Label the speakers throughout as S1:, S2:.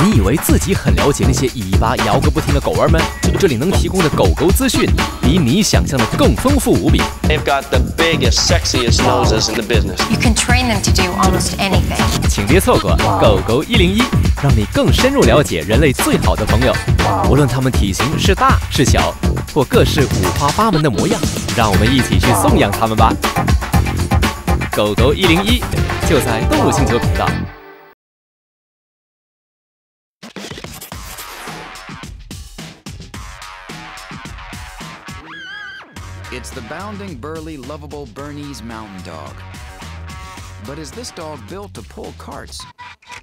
S1: 你以为自己很了解那些尾巴摇个不停的狗儿们？这里能提供的狗狗资讯比你想象的更丰富无比。
S2: They've got the biggest, sexiest noses in the business.
S3: You can train them to do almost anything.
S1: 请别错过《狗狗一零一》，让你更深入了解人类最好的朋友。无论它们体型是大是小，或各式五花八门的模样，让我们一起去颂扬它们吧。《狗狗一零一》就在动物星球频道。
S4: It's the bounding, burly, lovable Bernese Mountain Dog. But is this dog built to pull carts?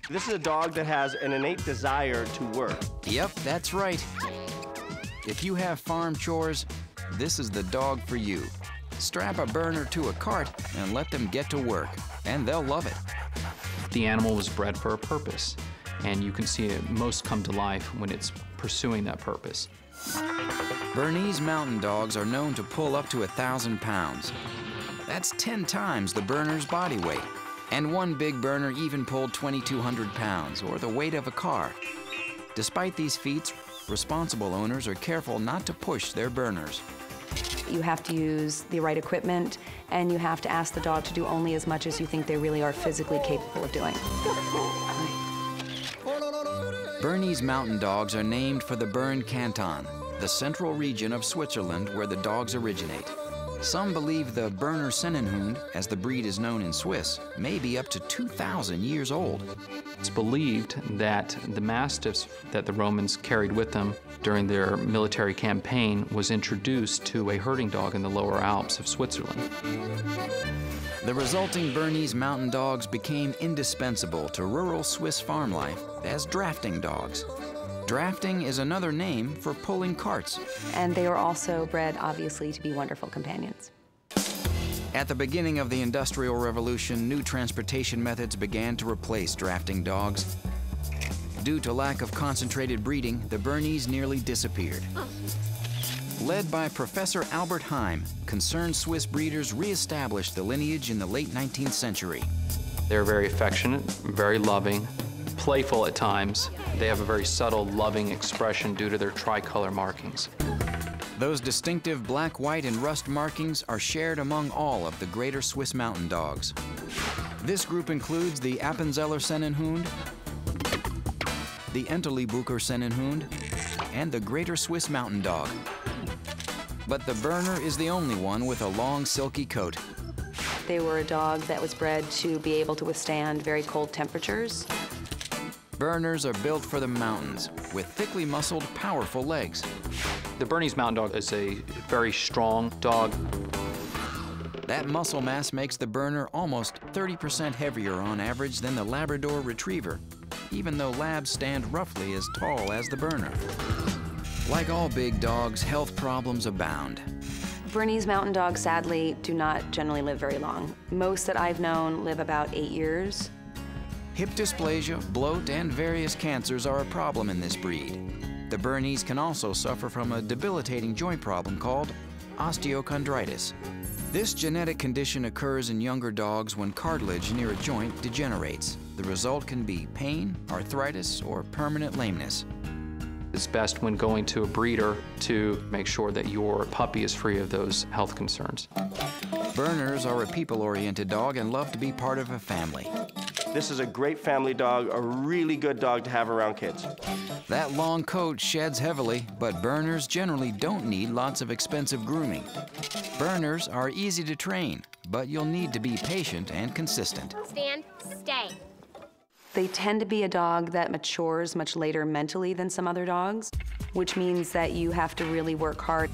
S5: This is a dog that has an innate desire to work.
S4: Yep, that's right. If you have farm chores, this is the dog for you. Strap a Berner to a cart and let them get to work, and they'll love it.
S6: The animal was bred for a purpose, and you can see it most come to life when it's pursuing that purpose.
S4: Bernese Mountain Dogs are known to pull up to a thousand pounds. That's 10 times the Berner's body weight. And one big Berner even pulled 2,200 pounds, or the weight of a car. Despite these feats, responsible owners are careful not to push their Berners.
S7: You have to use the right equipment, and you have to ask the dog to do only as much as you think they really are physically capable of doing.
S4: Bernese Mountain Dogs are named for the Bern Canton, the central region of Switzerland where the dogs originate. Some believe the Berner Sennenhund, as the breed is known in Swiss, may be up to 2,000 years old.
S6: It's believed that the mastiffs that the Romans carried with them during their military campaign was introduced to a herding dog in the lower Alps of Switzerland.
S4: The resulting Bernese Mountain Dogs became indispensable to rural Swiss farm life as drafting dogs. Drafting is another name for pulling carts.
S7: And they were also bred, obviously, to be wonderful companions.
S4: At the beginning of the Industrial Revolution, new transportation methods began to replace drafting dogs. Due to lack of concentrated breeding, the Bernese nearly disappeared. Led by Professor Albert Heim, concerned Swiss breeders reestablished the lineage in the late 19th century.
S6: They're very affectionate, very loving, playful at times. They have a very subtle, loving expression due to their tricolor markings.
S4: Those distinctive black, white, and rust markings are shared among all of the greater Swiss mountain dogs. This group includes the Appenzeller Sennenhund, the Entlebucher Sennenhund, and the greater Swiss mountain dog. But the Berner is the only one with a long, silky coat.
S7: They were a dog that was bred to be able to withstand very cold temperatures.
S4: Berners are built for the mountains with thickly muscled, powerful legs.
S6: The Bernese Mountain Dog is a very strong dog.
S4: That muscle mass makes the Berner almost 30% heavier on average than the Labrador Retriever, even though Labs stand roughly as tall as the Berner. Like all big dogs, health problems abound.
S7: Bernese mountain dogs, sadly, do not generally live very long. Most that I've known live about eight years.
S4: Hip dysplasia, bloat, and various cancers are a problem in this breed. The Bernese can also suffer from a debilitating joint problem called osteochondritis. This genetic condition occurs in younger dogs when cartilage near a joint degenerates. The result can be pain, arthritis, or permanent lameness.
S6: It's best when going to a breeder to make sure that your puppy is free of those health concerns.
S4: Berners are a people-oriented dog and love to be part of a family.
S5: This is a great family dog, a really good dog to have around kids.
S4: That long coat sheds heavily, but Berners generally don't need lots of expensive grooming. Berners are easy to train, but you'll need to be patient and consistent.
S8: Stand, stay.
S7: They tend to be a dog that matures much later mentally than some other dogs, which means that you have to really work hard.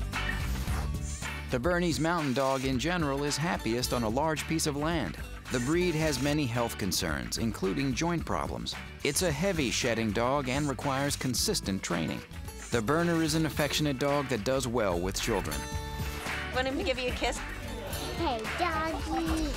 S4: The Bernese Mountain Dog in general is happiest on a large piece of land. The breed has many health concerns, including joint problems. It's a heavy shedding dog and requires consistent training. The Berner is an affectionate dog that does well with children.
S9: Want him to give you a kiss?
S8: Hey, doggy.